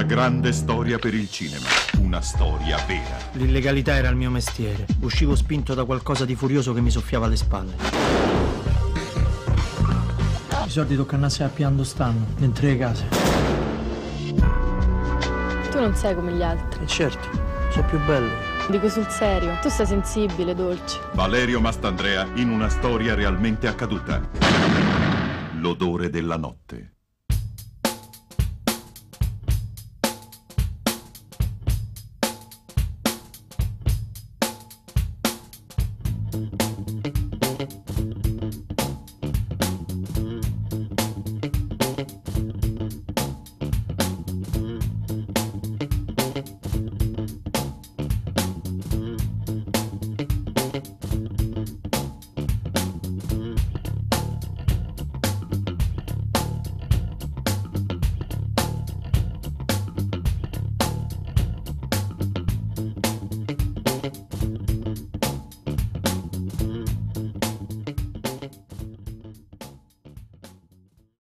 Una grande storia per il cinema, una storia vera. L'illegalità era il mio mestiere. Uscivo spinto da qualcosa di furioso che mi soffiava alle spalle. I soldi toccano a a piando stanno, dentro le case. Tu non sei come gli altri. E certo, sono più bello. Dico sul serio. Tu sei sensibile, dolce. Valerio Mastandrea in una storia realmente accaduta. L'odore della notte. うん。